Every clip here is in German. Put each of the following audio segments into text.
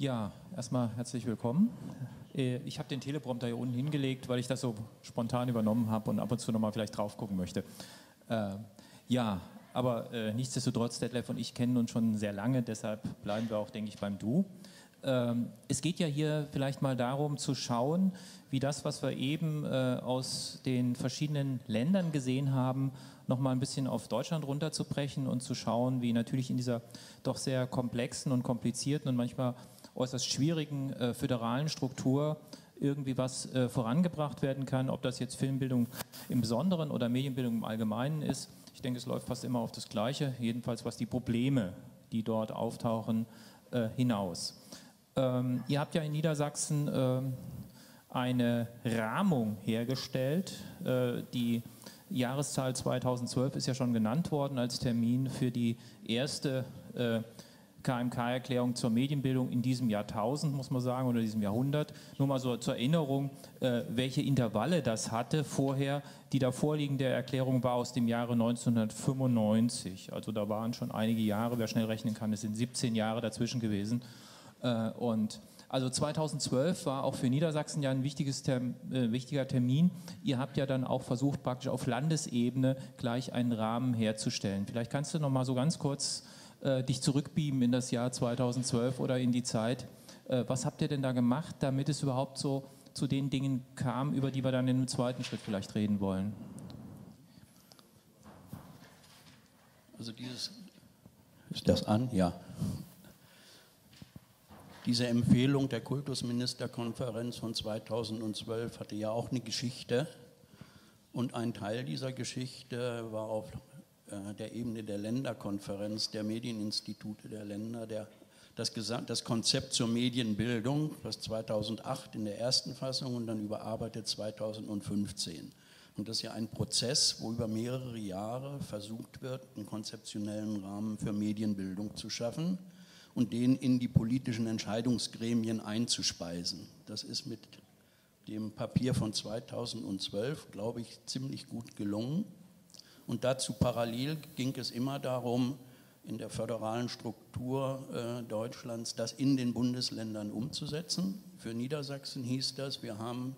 Ja, erstmal herzlich willkommen. Äh, ich habe den Teleprompter hier unten hingelegt, weil ich das so spontan übernommen habe und ab und zu nochmal vielleicht drauf gucken möchte. Äh, ja, aber äh, nichtsdestotrotz, Detlef und ich kennen uns schon sehr lange, deshalb bleiben wir auch, denke ich, beim Du. Ähm, es geht ja hier vielleicht mal darum zu schauen, wie das, was wir eben äh, aus den verschiedenen Ländern gesehen haben, nochmal ein bisschen auf Deutschland runterzubrechen und zu schauen, wie natürlich in dieser doch sehr komplexen und komplizierten und manchmal äußerst schwierigen äh, föderalen Struktur irgendwie was äh, vorangebracht werden kann, ob das jetzt Filmbildung im Besonderen oder Medienbildung im Allgemeinen ist. Ich denke, es läuft fast immer auf das Gleiche, jedenfalls was die Probleme, die dort auftauchen, äh, hinaus. Ähm, ihr habt ja in Niedersachsen ähm, eine Rahmung hergestellt. Äh, die Jahreszahl 2012 ist ja schon genannt worden als Termin für die erste äh, KMK-Erklärung zur Medienbildung in diesem Jahrtausend, muss man sagen, oder diesem Jahrhundert. Nur mal so zur Erinnerung, äh, welche Intervalle das hatte vorher. Die da vorliegende Erklärung war aus dem Jahre 1995. Also da waren schon einige Jahre, wer schnell rechnen kann, es sind 17 Jahre dazwischen gewesen. Äh, und also 2012 war auch für Niedersachsen ja ein Term, äh, wichtiger Termin. Ihr habt ja dann auch versucht, praktisch auf Landesebene gleich einen Rahmen herzustellen. Vielleicht kannst du noch mal so ganz kurz äh, dich zurückbeamen in das Jahr 2012 oder in die Zeit. Äh, was habt ihr denn da gemacht, damit es überhaupt so zu den Dingen kam, über die wir dann dem zweiten Schritt vielleicht reden wollen? Also dieses, ist das an? Ja. Diese Empfehlung der Kultusministerkonferenz von 2012 hatte ja auch eine Geschichte. Und ein Teil dieser Geschichte war auf der Ebene der Länderkonferenz der Medieninstitute der Länder, der, das, das Konzept zur Medienbildung, was 2008 in der ersten Fassung und dann überarbeitet 2015. Und das ist ja ein Prozess, wo über mehrere Jahre versucht wird, einen konzeptionellen Rahmen für Medienbildung zu schaffen und den in die politischen Entscheidungsgremien einzuspeisen. Das ist mit dem Papier von 2012, glaube ich, ziemlich gut gelungen. Und dazu parallel ging es immer darum, in der föderalen Struktur äh, Deutschlands das in den Bundesländern umzusetzen. Für Niedersachsen hieß das, wir haben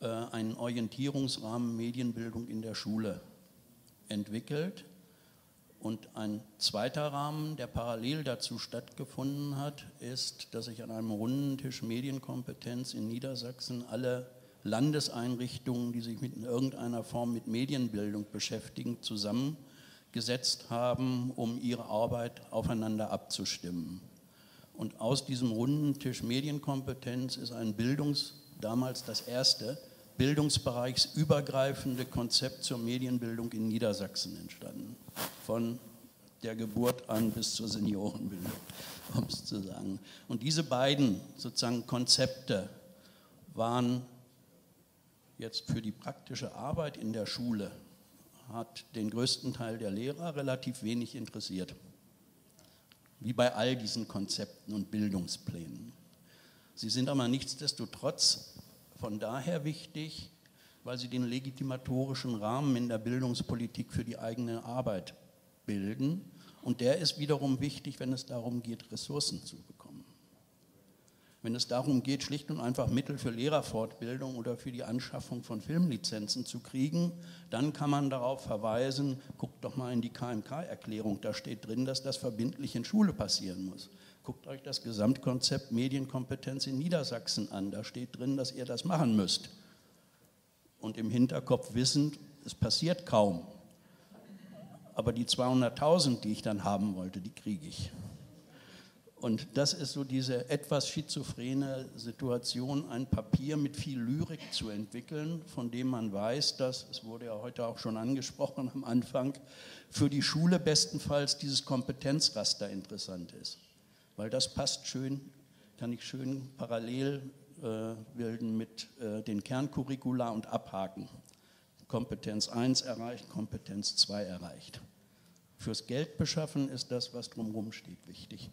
äh, einen Orientierungsrahmen Medienbildung in der Schule entwickelt und ein zweiter Rahmen, der parallel dazu stattgefunden hat, ist, dass ich an einem runden Tisch Medienkompetenz in Niedersachsen alle Landeseinrichtungen, die sich mit in irgendeiner Form mit Medienbildung beschäftigen, zusammengesetzt haben, um ihre Arbeit aufeinander abzustimmen. Und aus diesem runden Tisch Medienkompetenz ist ein Bildungs, damals das erste, bildungsbereichsübergreifende Konzept zur Medienbildung in Niedersachsen entstanden. Von der Geburt an bis zur Seniorenbildung, um es zu sagen. Und diese beiden sozusagen Konzepte waren jetzt für die praktische Arbeit in der Schule, hat den größten Teil der Lehrer relativ wenig interessiert. Wie bei all diesen Konzepten und Bildungsplänen. Sie sind aber nichtsdestotrotz von daher wichtig, weil sie den legitimatorischen Rahmen in der Bildungspolitik für die eigene Arbeit bilden. Und der ist wiederum wichtig, wenn es darum geht, Ressourcen zu bekommen. Wenn es darum geht, schlicht und einfach Mittel für Lehrerfortbildung oder für die Anschaffung von Filmlizenzen zu kriegen, dann kann man darauf verweisen, guckt doch mal in die KMK-Erklärung, da steht drin, dass das verbindlich in Schule passieren muss. Guckt euch das Gesamtkonzept Medienkompetenz in Niedersachsen an. Da steht drin, dass ihr das machen müsst. Und im Hinterkopf wissend, es passiert kaum. Aber die 200.000, die ich dann haben wollte, die kriege ich. Und das ist so diese etwas schizophrene Situation, ein Papier mit viel Lyrik zu entwickeln, von dem man weiß, dass, es wurde ja heute auch schon angesprochen am Anfang, für die Schule bestenfalls dieses Kompetenzraster interessant ist weil das passt schön, kann ich schön parallel äh, bilden mit äh, den Kerncurricula und abhaken. Kompetenz 1 erreicht, Kompetenz 2 erreicht. Fürs Geldbeschaffen ist das, was drumherum steht, wichtig.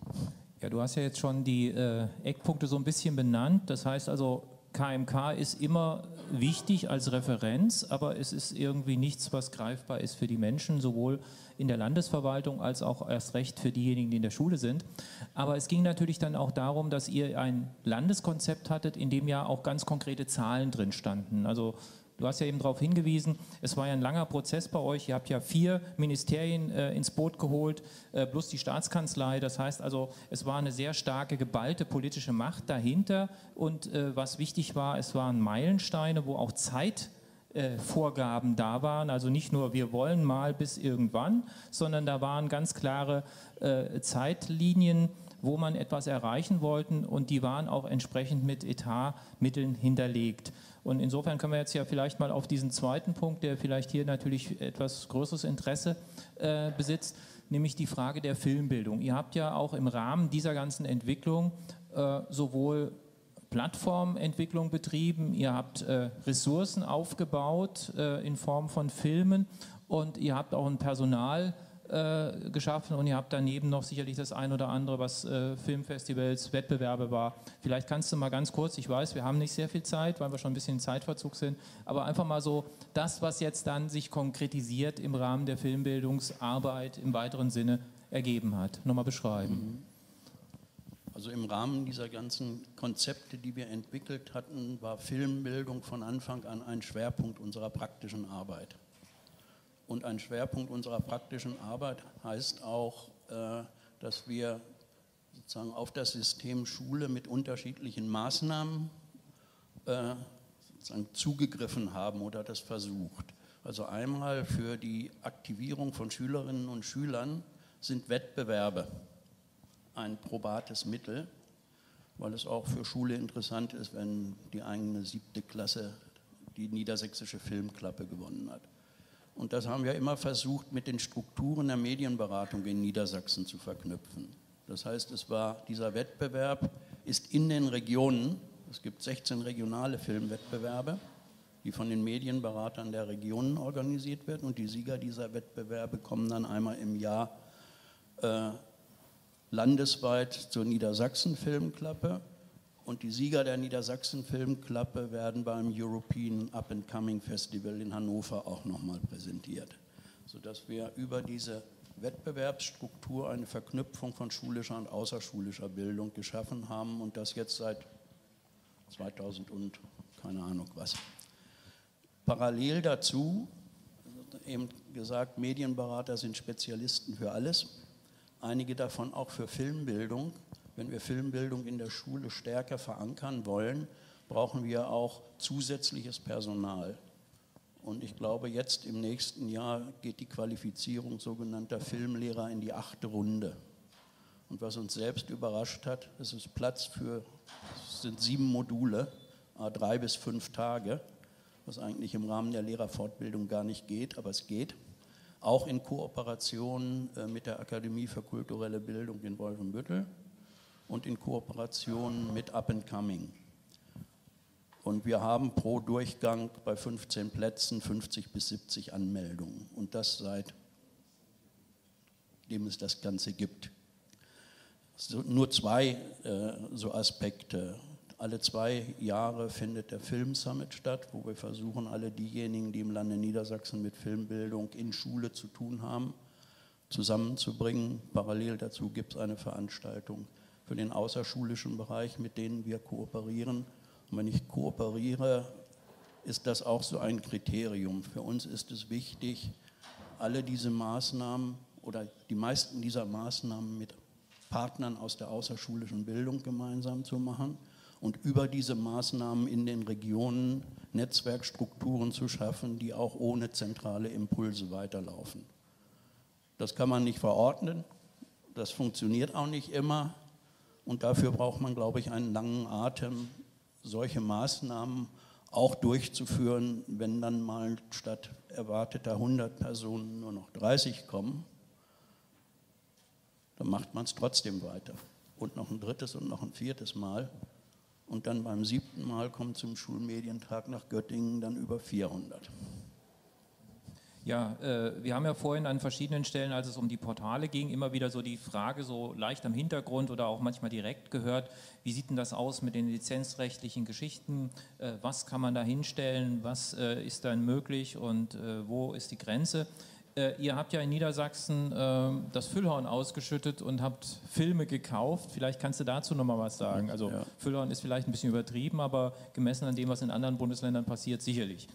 Ja, du hast ja jetzt schon die äh, Eckpunkte so ein bisschen benannt. Das heißt also, KMK ist immer wichtig als Referenz, aber es ist irgendwie nichts, was greifbar ist für die Menschen, sowohl in der Landesverwaltung als auch erst recht für diejenigen, die in der Schule sind. Aber es ging natürlich dann auch darum, dass ihr ein Landeskonzept hattet, in dem ja auch ganz konkrete Zahlen drin standen. Also Du hast ja eben darauf hingewiesen, es war ja ein langer Prozess bei euch. Ihr habt ja vier Ministerien äh, ins Boot geholt, äh, plus die Staatskanzlei. Das heißt also, es war eine sehr starke, geballte politische Macht dahinter. Und äh, was wichtig war, es waren Meilensteine, wo auch Zeitvorgaben da waren. Also nicht nur, wir wollen mal bis irgendwann, sondern da waren ganz klare äh, Zeitlinien wo man etwas erreichen wollten und die waren auch entsprechend mit Etatmitteln hinterlegt. Und insofern können wir jetzt ja vielleicht mal auf diesen zweiten Punkt, der vielleicht hier natürlich etwas größeres Interesse äh, besitzt, nämlich die Frage der Filmbildung. Ihr habt ja auch im Rahmen dieser ganzen Entwicklung äh, sowohl Plattformentwicklung betrieben, ihr habt äh, Ressourcen aufgebaut äh, in Form von Filmen und ihr habt auch ein Personal äh, geschaffen und ihr habt daneben noch sicherlich das ein oder andere, was äh, Filmfestivals, Wettbewerbe war. Vielleicht kannst du mal ganz kurz, ich weiß, wir haben nicht sehr viel Zeit, weil wir schon ein bisschen in Zeitverzug sind, aber einfach mal so das, was jetzt dann sich konkretisiert im Rahmen der Filmbildungsarbeit im weiteren Sinne ergeben hat, nochmal beschreiben. Mhm. Also im Rahmen dieser ganzen Konzepte, die wir entwickelt hatten, war Filmbildung von Anfang an ein Schwerpunkt unserer praktischen Arbeit. Und ein Schwerpunkt unserer praktischen Arbeit heißt auch, äh, dass wir sozusagen auf das System Schule mit unterschiedlichen Maßnahmen äh, sozusagen zugegriffen haben oder das versucht. Also einmal für die Aktivierung von Schülerinnen und Schülern sind Wettbewerbe ein probates Mittel, weil es auch für Schule interessant ist, wenn die eigene siebte Klasse die niedersächsische Filmklappe gewonnen hat. Und das haben wir immer versucht, mit den Strukturen der Medienberatung in Niedersachsen zu verknüpfen. Das heißt, es war dieser Wettbewerb ist in den Regionen, es gibt 16 regionale Filmwettbewerbe, die von den Medienberatern der Regionen organisiert werden und die Sieger dieser Wettbewerbe kommen dann einmal im Jahr äh, landesweit zur Niedersachsen Filmklappe und die Sieger der Niedersachsen Filmklappe werden beim European Up and Coming Festival in Hannover auch nochmal präsentiert, sodass wir über diese Wettbewerbsstruktur eine Verknüpfung von schulischer und außerschulischer Bildung geschaffen haben und das jetzt seit 2000 und keine Ahnung was. Parallel dazu, eben gesagt, Medienberater sind Spezialisten für alles, einige davon auch für Filmbildung wenn wir Filmbildung in der Schule stärker verankern wollen, brauchen wir auch zusätzliches Personal. Und ich glaube, jetzt im nächsten Jahr geht die Qualifizierung sogenannter Filmlehrer in die achte Runde. Und was uns selbst überrascht hat, es ist Platz für, es sind sieben Module, drei bis fünf Tage, was eigentlich im Rahmen der Lehrerfortbildung gar nicht geht, aber es geht. Auch in Kooperation äh, mit der Akademie für kulturelle Bildung in Wolfenbüttel und in Kooperation mit Up and Coming. Und wir haben pro Durchgang bei 15 Plätzen 50 bis 70 Anmeldungen. Und das seitdem es das Ganze gibt. So, nur zwei äh, so Aspekte. Alle zwei Jahre findet der Film Summit statt, wo wir versuchen, alle diejenigen, die im Lande Niedersachsen mit Filmbildung in Schule zu tun haben, zusammenzubringen. Parallel dazu gibt es eine Veranstaltung für den außerschulischen Bereich, mit denen wir kooperieren. Und wenn ich kooperiere, ist das auch so ein Kriterium. Für uns ist es wichtig, alle diese Maßnahmen oder die meisten dieser Maßnahmen mit Partnern aus der außerschulischen Bildung gemeinsam zu machen und über diese Maßnahmen in den Regionen Netzwerkstrukturen zu schaffen, die auch ohne zentrale Impulse weiterlaufen. Das kann man nicht verordnen, das funktioniert auch nicht immer, und dafür braucht man, glaube ich, einen langen Atem, solche Maßnahmen auch durchzuführen, wenn dann mal statt erwarteter 100 Personen nur noch 30 kommen, dann macht man es trotzdem weiter. Und noch ein drittes und noch ein viertes Mal. Und dann beim siebten Mal kommt zum Schulmedientag nach Göttingen dann über 400. Ja, äh, wir haben ja vorhin an verschiedenen Stellen, als es um die Portale ging, immer wieder so die Frage so leicht am Hintergrund oder auch manchmal direkt gehört, wie sieht denn das aus mit den lizenzrechtlichen Geschichten? Äh, was kann man da hinstellen? Was äh, ist dann möglich und äh, wo ist die Grenze? Äh, ihr habt ja in Niedersachsen äh, das Füllhorn ausgeschüttet und habt Filme gekauft. Vielleicht kannst du dazu nochmal was sagen. Also ja. Füllhorn ist vielleicht ein bisschen übertrieben, aber gemessen an dem, was in anderen Bundesländern passiert, sicherlich.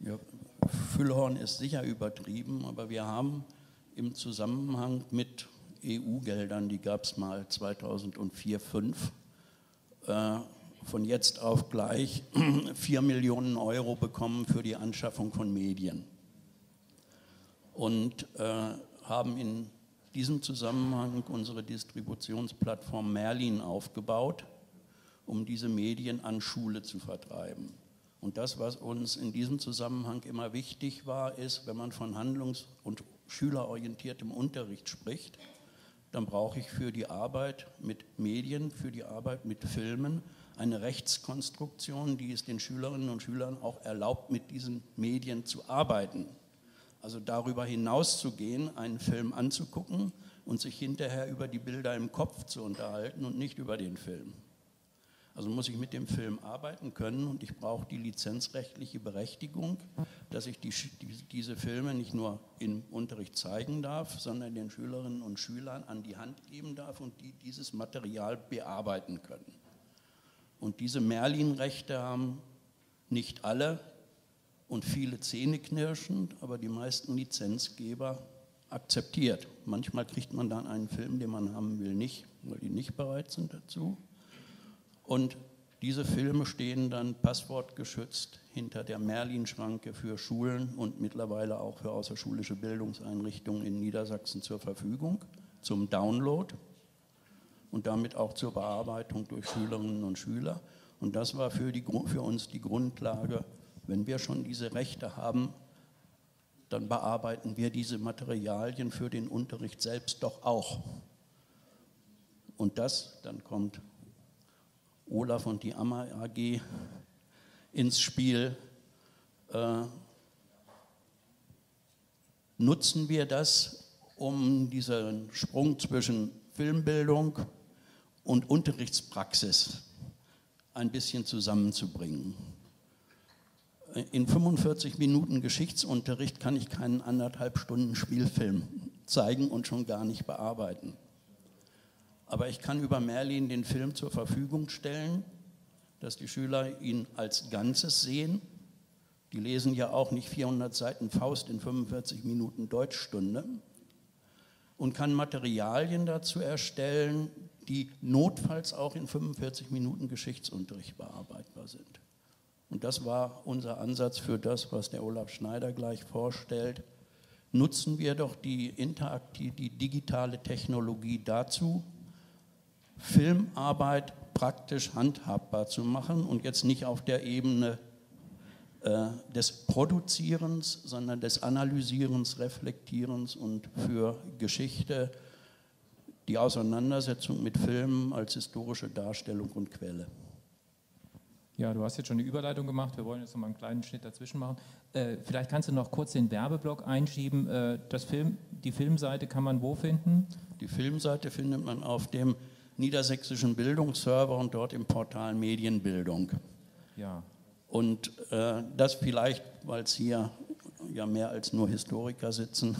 Ja, Füllhorn ist sicher übertrieben, aber wir haben im Zusammenhang mit EU-Geldern, die gab es mal 2004, 2005, äh, von jetzt auf gleich 4 Millionen Euro bekommen für die Anschaffung von Medien. Und äh, haben in diesem Zusammenhang unsere Distributionsplattform Merlin aufgebaut, um diese Medien an Schule zu vertreiben. Und das, was uns in diesem Zusammenhang immer wichtig war, ist, wenn man von handlungs- und schülerorientiertem Unterricht spricht, dann brauche ich für die Arbeit mit Medien, für die Arbeit mit Filmen eine Rechtskonstruktion, die es den Schülerinnen und Schülern auch erlaubt, mit diesen Medien zu arbeiten. Also darüber hinaus zu gehen, einen Film anzugucken und sich hinterher über die Bilder im Kopf zu unterhalten und nicht über den Film. Also muss ich mit dem Film arbeiten können und ich brauche die lizenzrechtliche Berechtigung, dass ich die, die, diese Filme nicht nur im Unterricht zeigen darf, sondern den Schülerinnen und Schülern an die Hand geben darf und die dieses Material bearbeiten können. Und diese Merlin-Rechte haben nicht alle und viele zähneknirschend, aber die meisten Lizenzgeber akzeptiert. Manchmal kriegt man dann einen Film, den man haben will, nicht, weil die nicht bereit sind dazu. Und diese Filme stehen dann passwortgeschützt hinter der Merlin-Schranke für Schulen und mittlerweile auch für außerschulische Bildungseinrichtungen in Niedersachsen zur Verfügung zum Download und damit auch zur Bearbeitung durch Schülerinnen und Schüler. Und das war für, die, für uns die Grundlage, wenn wir schon diese Rechte haben, dann bearbeiten wir diese Materialien für den Unterricht selbst doch auch. Und das, dann kommt Olaf und die Amma AG ins Spiel. Äh, nutzen wir das, um diesen Sprung zwischen Filmbildung und Unterrichtspraxis ein bisschen zusammenzubringen. In 45 Minuten Geschichtsunterricht kann ich keinen anderthalb Stunden Spielfilm zeigen und schon gar nicht bearbeiten. Aber ich kann über Merlin den Film zur Verfügung stellen, dass die Schüler ihn als Ganzes sehen. Die lesen ja auch nicht 400 Seiten Faust in 45 Minuten Deutschstunde und kann Materialien dazu erstellen, die notfalls auch in 45 Minuten Geschichtsunterricht bearbeitbar sind. Und das war unser Ansatz für das, was der Olaf Schneider gleich vorstellt. Nutzen wir doch die interaktive, die digitale Technologie dazu, Filmarbeit praktisch handhabbar zu machen und jetzt nicht auf der Ebene äh, des Produzierens, sondern des Analysierens, Reflektierens und für Geschichte die Auseinandersetzung mit Filmen als historische Darstellung und Quelle. Ja, du hast jetzt schon eine Überleitung gemacht. Wir wollen jetzt noch mal einen kleinen Schnitt dazwischen machen. Äh, vielleicht kannst du noch kurz den Werbeblock einschieben. Äh, das Film, die Filmseite kann man wo finden? Die Filmseite findet man auf dem niedersächsischen Bildungsserver und dort im Portal Medienbildung. Ja. Und äh, das vielleicht, weil es hier ja mehr als nur Historiker sitzen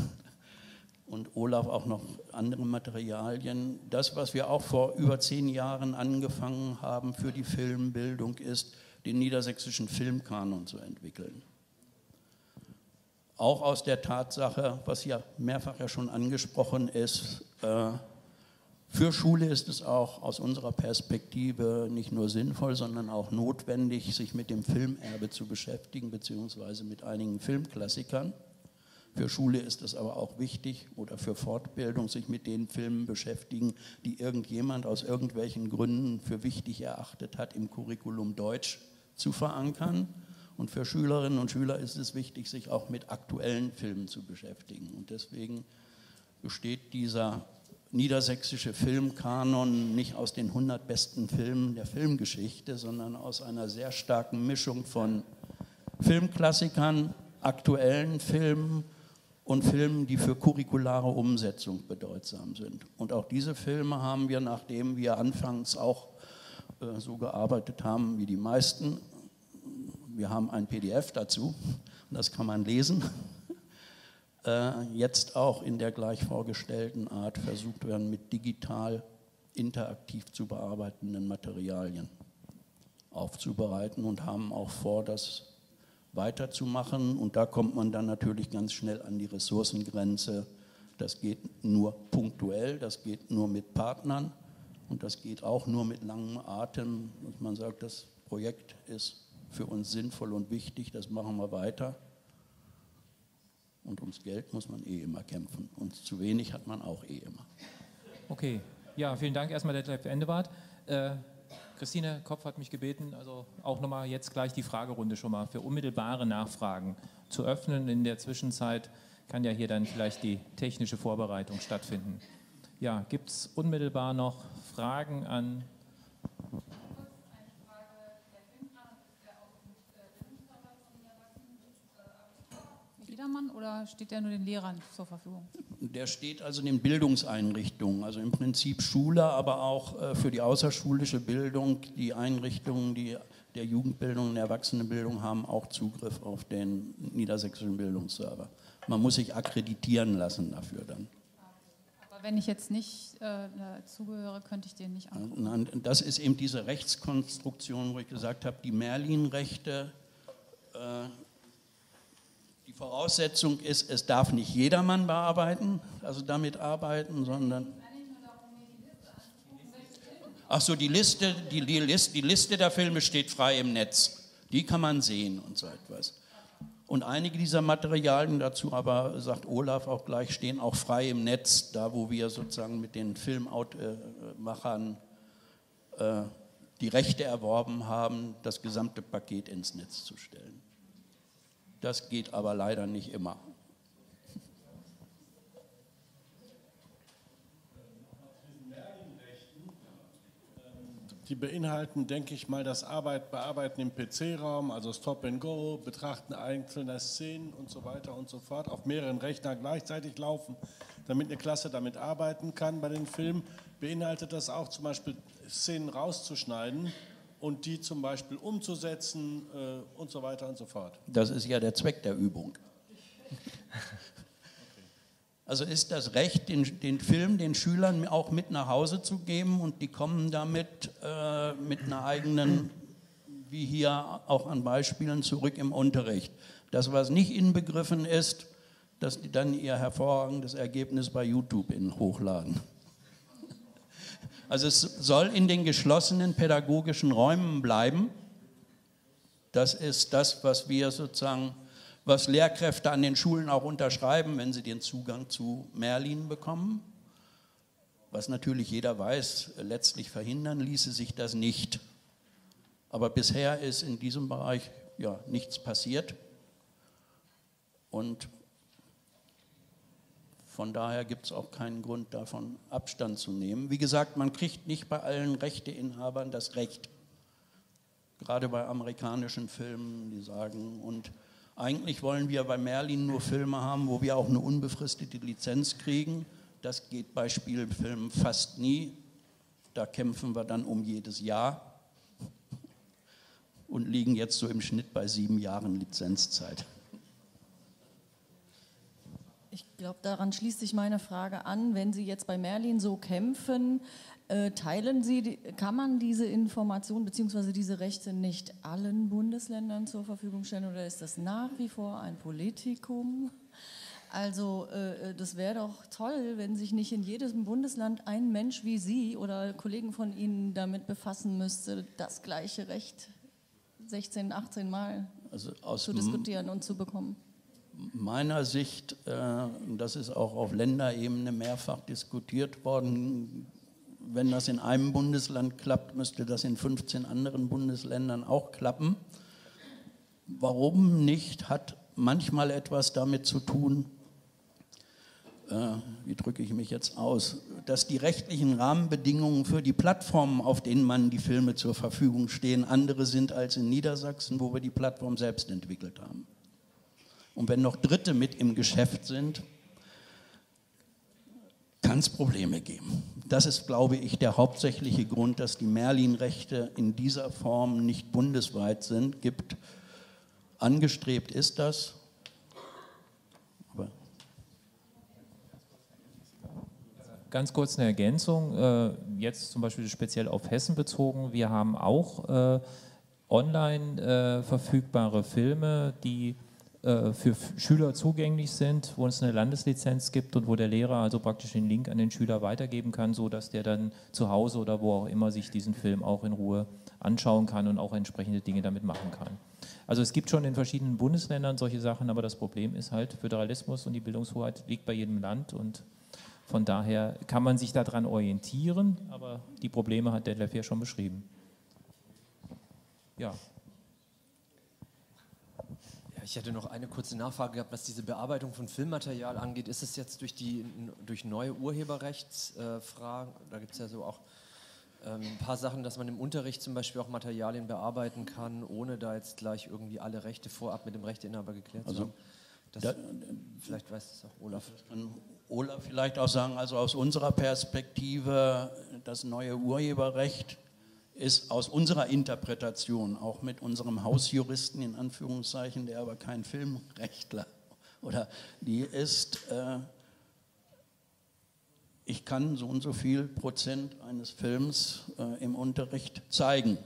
und Olaf auch noch andere Materialien. Das, was wir auch vor über zehn Jahren angefangen haben für die Filmbildung, ist, den niedersächsischen Filmkanon zu entwickeln. Auch aus der Tatsache, was ja mehrfach ja schon angesprochen ist, äh, für Schule ist es auch aus unserer Perspektive nicht nur sinnvoll, sondern auch notwendig, sich mit dem Filmerbe zu beschäftigen, beziehungsweise mit einigen Filmklassikern. Für Schule ist es aber auch wichtig oder für Fortbildung, sich mit den Filmen beschäftigen, die irgendjemand aus irgendwelchen Gründen für wichtig erachtet hat, im Curriculum Deutsch zu verankern. Und für Schülerinnen und Schüler ist es wichtig, sich auch mit aktuellen Filmen zu beschäftigen. Und deswegen besteht dieser niedersächsische Filmkanon nicht aus den 100 besten Filmen der Filmgeschichte, sondern aus einer sehr starken Mischung von Filmklassikern, aktuellen Filmen und Filmen, die für curriculare Umsetzung bedeutsam sind. Und auch diese Filme haben wir, nachdem wir anfangs auch äh, so gearbeitet haben wie die meisten, wir haben ein PDF dazu, das kann man lesen, jetzt auch in der gleich vorgestellten Art versucht werden, mit digital interaktiv zu bearbeitenden Materialien aufzubereiten und haben auch vor, das weiterzumachen. Und da kommt man dann natürlich ganz schnell an die Ressourcengrenze. Das geht nur punktuell, das geht nur mit Partnern und das geht auch nur mit langem Atem. Und man sagt, das Projekt ist für uns sinnvoll und wichtig, das machen wir weiter. Und ums Geld muss man eh immer kämpfen. Und zu wenig hat man auch eh immer. Okay, ja, vielen Dank erstmal, Detlef Endebart. Äh, Christine Kopf hat mich gebeten, also auch nochmal jetzt gleich die Fragerunde schon mal für unmittelbare Nachfragen zu öffnen. In der Zwischenzeit kann ja hier dann vielleicht die technische Vorbereitung stattfinden. Ja, gibt es unmittelbar noch Fragen an jedermann oder steht der nur den Lehrern zur Verfügung? Der steht also den Bildungseinrichtungen, also im Prinzip Schule, aber auch äh, für die außerschulische Bildung. Die Einrichtungen die der Jugendbildung und der Erwachsenenbildung haben auch Zugriff auf den niedersächsischen Bildungsserver. Man muss sich akkreditieren lassen dafür dann. Aber wenn ich jetzt nicht äh, zugehöre, könnte ich den nicht angucken? Das ist eben diese Rechtskonstruktion, wo ich gesagt habe, die Merlin-Rechte äh, Voraussetzung ist, es darf nicht jedermann bearbeiten, also damit arbeiten, sondern. Ach so, die Liste, die, die, Liste, die Liste der Filme steht frei im Netz. Die kann man sehen und so etwas. Und einige dieser Materialien dazu aber, sagt Olaf auch gleich, stehen auch frei im Netz, da wo wir sozusagen mit den Filmmachern äh, die Rechte erworben haben, das gesamte Paket ins Netz zu stellen. Das geht aber leider nicht immer. Die beinhalten, denke ich mal, das Arbeit, Bearbeiten im PC-Raum, also Stop and Go, Betrachten einzelner Szenen und so weiter und so fort, auf mehreren Rechnern gleichzeitig laufen, damit eine Klasse damit arbeiten kann bei den Filmen. Beinhaltet das auch zum Beispiel Szenen rauszuschneiden und die zum Beispiel umzusetzen äh, und so weiter und so fort. Das ist ja der Zweck der Übung. Also ist das Recht, den, den, Film den Schülern auch mit nach Hause zu geben und die kommen damit äh, mit einer eigenen, wie hier auch an Beispielen, zurück im Unterricht. Das, was nicht inbegriffen ist, dass die dann ihr hervorragendes Ergebnis bei YouTube in hochladen. Also es soll in den geschlossenen pädagogischen Räumen bleiben. Das ist das, was wir sozusagen, was Lehrkräfte an den Schulen auch unterschreiben, wenn sie den Zugang zu Merlin bekommen. Was natürlich jeder weiß, letztlich verhindern ließe sich das nicht. Aber bisher ist in diesem Bereich ja nichts passiert. Und von daher gibt es auch keinen Grund davon, Abstand zu nehmen. Wie gesagt, man kriegt nicht bei allen Rechteinhabern das Recht. Gerade bei amerikanischen Filmen, die sagen, und eigentlich wollen wir bei Merlin nur Filme haben, wo wir auch eine unbefristete Lizenz kriegen. Das geht bei Spielfilmen fast nie. Da kämpfen wir dann um jedes Jahr und liegen jetzt so im Schnitt bei sieben Jahren Lizenzzeit. Ich glaube, daran schließt sich meine Frage an. Wenn Sie jetzt bei Merlin so kämpfen, äh, teilen Sie, kann man diese Informationen bzw. diese Rechte nicht allen Bundesländern zur Verfügung stellen oder ist das nach wie vor ein Politikum? Also äh, das wäre doch toll, wenn sich nicht in jedem Bundesland ein Mensch wie Sie oder Kollegen von Ihnen damit befassen müsste, das gleiche Recht 16, 18 Mal also zu diskutieren und zu bekommen meiner Sicht, äh, das ist auch auf Länderebene mehrfach diskutiert worden, wenn das in einem Bundesland klappt, müsste das in 15 anderen Bundesländern auch klappen. Warum nicht, hat manchmal etwas damit zu tun, äh, wie drücke ich mich jetzt aus, dass die rechtlichen Rahmenbedingungen für die Plattformen, auf denen man die Filme zur Verfügung stehen, andere sind als in Niedersachsen, wo wir die Plattform selbst entwickelt haben. Und wenn noch Dritte mit im Geschäft sind, kann es Probleme geben. Das ist, glaube ich, der hauptsächliche Grund, dass die Merlin-Rechte in dieser Form nicht bundesweit sind. Gibt angestrebt ist das. Ganz kurz eine Ergänzung, äh, jetzt zum Beispiel speziell auf Hessen bezogen. Wir haben auch äh, online äh, verfügbare Filme, die für Schüler zugänglich sind, wo es eine Landeslizenz gibt und wo der Lehrer also praktisch den Link an den Schüler weitergeben kann, sodass der dann zu Hause oder wo auch immer sich diesen Film auch in Ruhe anschauen kann und auch entsprechende Dinge damit machen kann. Also es gibt schon in verschiedenen Bundesländern solche Sachen, aber das Problem ist halt, Föderalismus und die Bildungshoheit liegt bei jedem Land und von daher kann man sich daran orientieren, aber die Probleme hat Detlef ja schon beschrieben. Ja, ich hätte noch eine kurze Nachfrage gehabt, was diese Bearbeitung von Filmmaterial angeht. Ist es jetzt durch, die, durch neue Urheberrechtsfragen, da gibt es ja so auch ähm, ein paar Sachen, dass man im Unterricht zum Beispiel auch Materialien bearbeiten kann, ohne da jetzt gleich irgendwie alle Rechte vorab mit dem Rechteinhaber geklärt also, zu haben? Das, da, vielleicht weiß es auch Olaf. Kann Olaf vielleicht auch sagen, also aus unserer Perspektive, das neue Urheberrecht ist aus unserer Interpretation, auch mit unserem Hausjuristen in Anführungszeichen, der aber kein Filmrechtler oder die ist, äh, ich kann so und so viel Prozent eines Films äh, im Unterricht zeigen.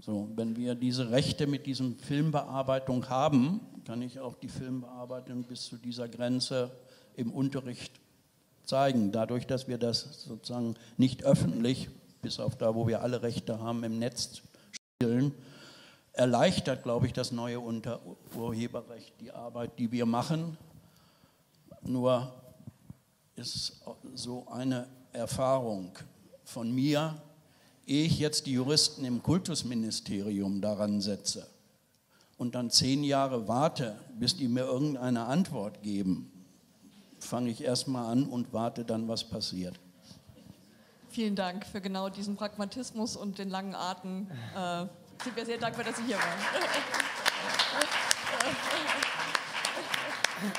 So, wenn wir diese Rechte mit diesem Filmbearbeitung haben, kann ich auch die Filmbearbeitung bis zu dieser Grenze im Unterricht zeigen. Dadurch, dass wir das sozusagen nicht öffentlich bis auf da, wo wir alle Rechte haben, im Netz spielen, erleichtert, glaube ich, das neue Unter Urheberrecht die Arbeit, die wir machen. Nur ist so eine Erfahrung von mir, ehe ich jetzt die Juristen im Kultusministerium daran setze und dann zehn Jahre warte, bis die mir irgendeine Antwort geben, fange ich erstmal an und warte dann, was passiert. Vielen Dank für genau diesen Pragmatismus und den langen Atem. Äh, sind wir sehr dankbar, dass Sie hier waren.